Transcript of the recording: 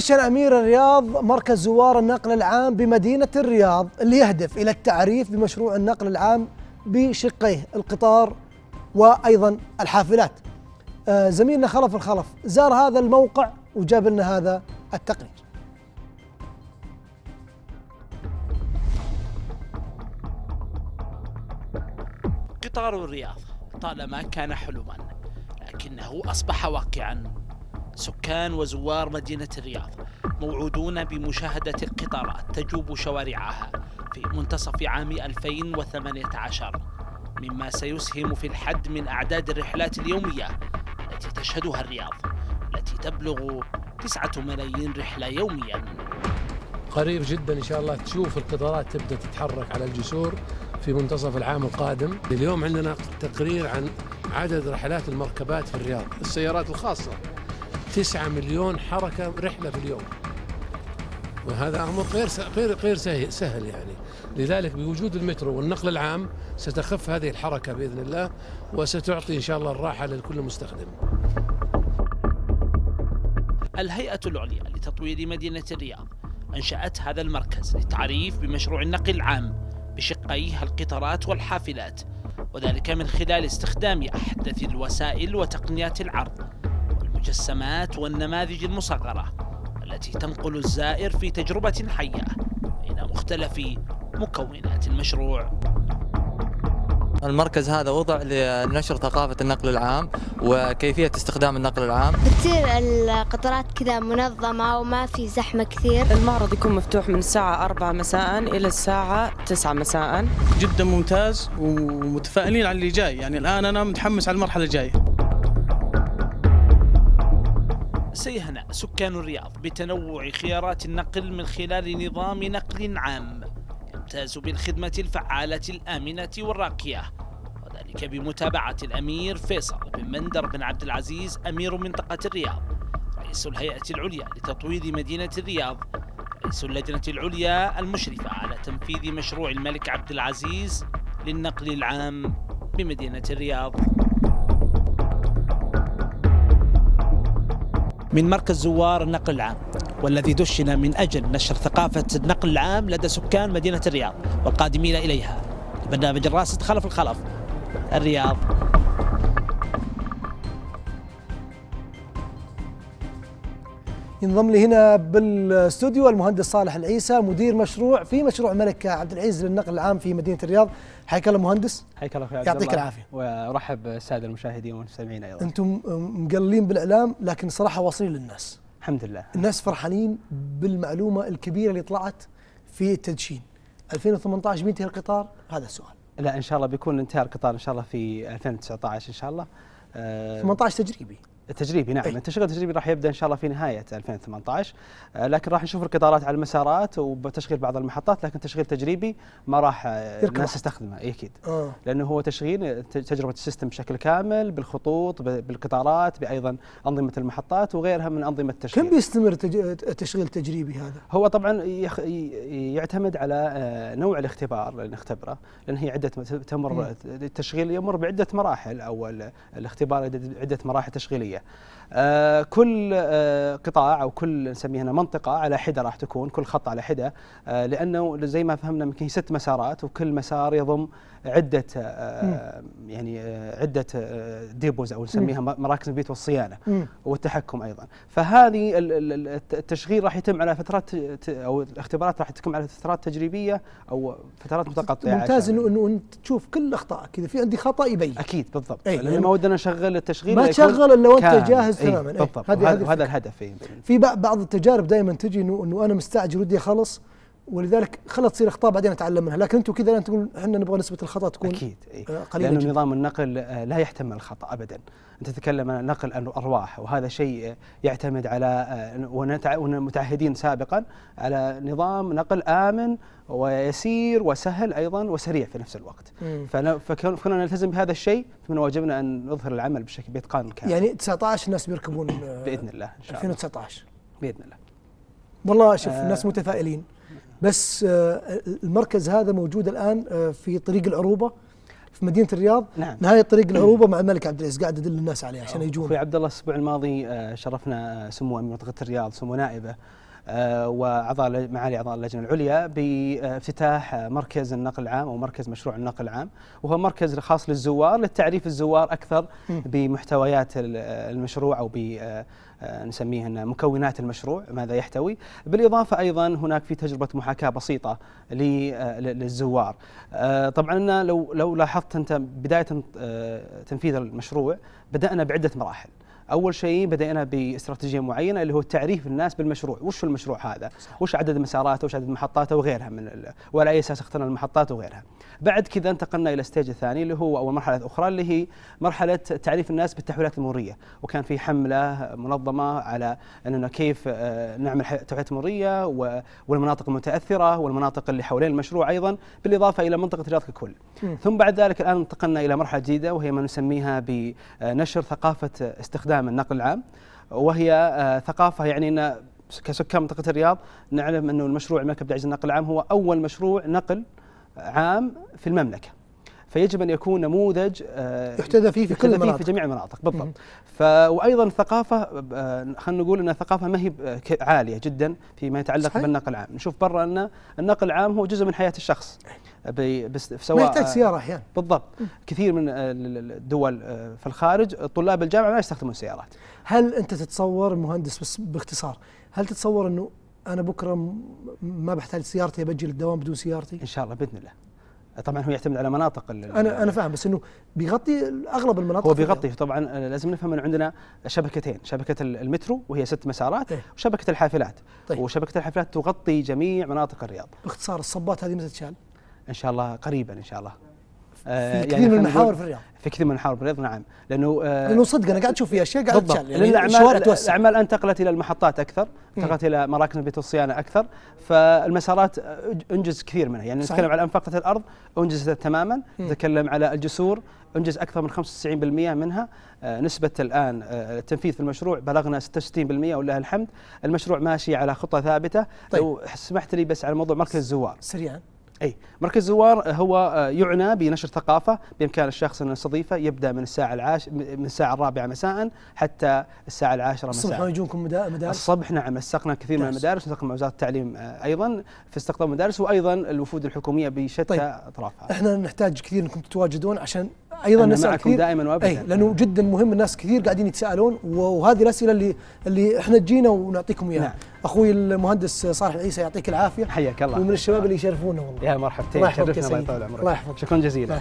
نشأ أمير الرياض مركز زوار النقل العام بمدينة الرياض اللي يهدف إلى التعريف بمشروع النقل العام بشقيه القطار وأيضا الحافلات. آه، زميلنا خلف الخلف زار هذا الموقع وجاب لنا هذا التقرير. قطار الرياض طالما كان حلما لكنه أصبح واقعا. سكان وزوار مدينة الرياض موعودون بمشاهدة القطارات تجوب شوارعها في منتصف عام 2018 مما سيسهم في الحد من أعداد الرحلات اليومية التي تشهدها الرياض التي تبلغ تسعة ملايين رحلة يوميا. قريب جدا إن شاء الله تشوف القطارات تبدأ تتحرك على الجسور في منتصف العام القادم. اليوم عندنا تقرير عن عدد رحلات المركبات في الرياض. السيارات الخاصة. 9 مليون حركة رحلة في اليوم وهذا أمر غير غير غير سهل, يعني. لذلك بوجود المترو والنقل العام ستخف هذه الحركة بإذن الله وستعطي إن شاء الله الراحة لكل مستخدم الهيئة العليا لتطوير مدينة الرياض أنشأت هذا المركز للتعريف بمشروع النقل العام بشقيه القطارات والحافلات وذلك من خلال استخدام أحدث الوسائل وتقنيات العرض. والمجسمات والنماذج المصغرة التي تنقل الزائر في تجربة حية بين مختلف مكونات المشروع. المركز هذا وضع لنشر ثقافة النقل العام وكيفية استخدام النقل العام. بتصير القطارات كذا منظمة وما في زحمة كثير. المعرض يكون مفتوح من الساعة 4 مساء إلى الساعة 9 مساء. جدا ممتاز ومتفائلين على اللي جاي. يعني الآن أنا متحمس على المرحلة الجاية. سيهنأ سكان الرياض بتنوع خيارات النقل من خلال نظام نقل عام يمتاز بالخدمة الفعالة الآمنة والراقية وذلك بمتابعة الأمير فيصل بن مندر بن عبد العزيز أمير منطقة الرياض رئيس الهيئة العليا لتطوير مدينة الرياض رئيس اللجنة العليا المشرفة على تنفيذ مشروع الملك عبد العزيز للنقل العام بمدينة الرياض. من مركز زوار النقل العام والذي دشن من أجل نشر ثقافة النقل العام لدى سكان مدينة الرياض والقادمين إليها. برنامج الراصد خلف الخلف الرياض. ينضم لي هنا بالاستوديو المهندس صالح العيسى مدير مشروع في مشروع الملك عبد العزيز للنقل العام في مدينة الرياض. حياك الله مهندس. حياك الله أخوي يعطيك العافية. وأرحب بالسادة المشاهدين والمستمعين أيضا. أنتم مقلين بالإعلام لكن صراحة واصلين للناس. الحمد لله. الناس فرحانين بالمعلومة الكبيرة اللي طلعت في التدشين. 2018 بينتهي القطار؟ هذا السؤال. لا إن شاء الله بيكون انتهاء القطار إن شاء الله في 2019 إن شاء الله. 18 تجريبي. التجريبي نعم. التشغيل التجريبي راح يبدأ إن شاء الله في نهاية 2018 آه، لكن راح نشوف القطارات على المسارات وبتشغيل بعض المحطات لكن تشغيل تجريبي ما راح آه، الناس تستخدمه اي أكيد. آه. لأنه هو تشغيل تجربة ال system بشكل كامل بالخطوط بالقطارات بايضا أنظمة المحطات وغيرها من أنظمة التشغيل. كم بيستمر التشغيل التجريبي هذا؟ هو طبعا يخ... يعتمد على آه، نوع الاختبار اللي نختبره لأن هي عدة تمر التشغيل يمر بعدة مراحل. أو الاختبار عدة مراحل تشغيلية. آه كل آه قطاع أو كل نسميها منطقة على حدة راح تكون كل خط على حدة. آه لأنه زي ما فهمنا يمكن ست مسارات وكل مسار يضم عدة يعني عدة ديبوز أو نسميها مراكز البيت والصيانة. والتحكم أيضا. فهذه التشغيل راح يتم على فترات أو الاختبارات راح تكون على فترات تجريبية أو فترات متقطعة ممتاز إنه إنه انت تشوف كل اخطائك اذا في عندي خطأ يبين. أكيد بالضبط. لأن يعني ما ودنا نشغل التشغيل ما تشغل إلا وأنت جاهز تماما بالضبط. هذا هذا الهدف إيه. في بعض التجارب دائما تجي انه إنه أنا مستعجل ودي اخلص ولذلك خلت تصير أخطاء بعدين اتعلم منها. لكن أنتم كذا تقول إحنا نبغى نسبة الخطأ تكون أكيد إيه؟ قليلة لأنه نظام النقل لا يحتمل الخطأ ابدا. أنت تتكلم عن نقل الارواح وهذا شيء يعتمد على ونتعهدين سابقا على نظام نقل آمن ويسير وسهل أيضا وسريع في نفس الوقت. فكنا نلتزم بهذا الشيء من واجبنا أن نظهر العمل بشكل بإتقان كامل. يعني 19 الناس بيركبون بإذن الله إن شاء الله. 2019 بإذن الله. والله شوف آه الناس متفائلين. بس المركز هذا موجود الآن في طريق العروبة في مدينة الرياض. نعم. نهاية طريق العروبة مع الملك عبد العزيز قاعد ادل الناس عليه عشان أخوي يجون. عبد الله الأسبوع الماضي آه، شرفنا آه، سمو امير منطقه الرياض سمو نائبة. آه، وأعضاء ل- معالي أعضاء اللجنة العليا بافتتاح آه، مركز النقل العام أو مركز مشروع النقل العام. وهو مركز خاص للزوار للتعريف الزوار أكثر بمحتويات ال- آه، المشروع أو ب آه، آه، نسميه إنه مكونات المشروع ماذا يحتوي. بالإضافة أيضا هناك في تجربة محاكاة بسيطة آه، للزوار. آه، طبعا لو لو لاحظت أنت بداية آه، تنفيذ المشروع بدأنا بعدة مراحل. أول شيء بدأنا باستراتيجية معينة اللي هو تعريف الناس بالمشروع. وش المشروع هذا؟ وش عدد مساراته وش عدد محطاته وغيرها من وعلى أي أساس اخترنا المحطات وغيرها. بعد كذا انتقلنا إلى الستيج الثاني اللي هو أو مرحلة. أخرى اللي هي مرحلة تعريف الناس بالتحويلات المرورية. وكان في حملة منظمة على أننا كيف آه، نعمل تحويلات مرورية والمناطق المتأثرة والمناطق اللي حوالين المشروع أيضا بالإضافة إلى منطقة الرياض ككل. ثم بعد ذلك الآن انتقلنا إلى مرحلة جديدة وهي ما نسميها بنشر ثقافة استخدام النقل العام. وهي آه، ثقافة يعني إن كسكان منطقة الرياض نعلم أنه المشروع عبد العزيز النقل العام هو أول مشروع نقل عام في المملكة. فيجب أن يكون نموذج آه، يحتذى فيه في كل المناطق في جميع المناطق بالضبط. ف وأيضا الثقافه آه، خلينا نقول انها ثقافة ما هي عالية جدا فيما يتعلق صحيح. بالنقل العام. نشوف برا أن النقل العام هو جزء من حياة الشخص بس ما سواء يحتاج سيارة أحيانا. بالضبط. كثير من آه، ال- ال- الدول في الخارج طلاب الجامعة ما يستخدمون السيارات هل أنت تتصور مهندس بس باختصار هل تتصور أنه أنا بكرة ما بحتاج سيارتي بجي للدوام بدون سيارتي؟ إن شاء الله بإذن الله. طبعا هو يعتمد على مناطق أنا أنا فاهم بس إنه بيغطي أغلب المناطق هو. بيغطي طبعا آه، لازم نفهم إنه عندنا شبكتين شبكة ال- المترو وهي ست مسارات إيه. وشبكة الحافلات طيب. وشبكة الحافلات تغطي جميع مناطق الرياض باختصار الصبات هذه متى تشال؟ إن شاء الله قريبا إن شاء الله في كثير يعني من المحاور في الرياض في كثير من المحاور في الرياض نعم. لأنه آه، لأنه صدق أنا قاعد أشوف في أشياء قاعد لأن يعني الشوارع الاعمال توسع الأعمال انتقلت إلى المحطات أكثر انتقلت إلى مراكز البيت والصيانه أكثر. فالمسارات أنجز كثير منها. يعني صحيح. نتكلم على أنفاقة الأرض أنجزت تماما. نتكلم على الجسور أنجز أكثر من 95% منها. آه، نسبة الآن آه، التنفيذ في المشروع بلغنا 66% ولله الحمد. المشروع ماشي على خطة ثابتة. طيب. لو سمحت لي بس على موضوع مركز الزوار. سريعا. أي مركز زوار هو آه، يعنى بنشر ثقافة بإمكان الشخص أن يستضيفه يبدأ من الساعة العاش من الساعة الرابعة مساء حتى الساعة العاشرة الصبح مساء يجونكم مدا- مدارس الصبح نعم نسقنا كثير من ممتاز. المدارس نسقنا مع وزارة التعليم آه، أيضا في استقطاب المدارس وأيضا الوفود الحكومية بشتى طيب. أطرافها إحنا نحتاج كثير أنكم تتواجدون عشان أيضا نسأل معكم كثير. دائما وابدا. اي لأنه جدا مهم الناس كثير قاعدين يتساءلون وهذه الأسئلة اللي اللي إحنا جينا ونعطيكم إياها. نعم. أخوي المهندس صالح العيسى يعطيك العافية. حياك الله. ومن الشباب اللي يشرفونا والله. يا مرحبتين. الله شرفنا الله. يطول عمرك. الله يحفظك. شكرا جزيلا.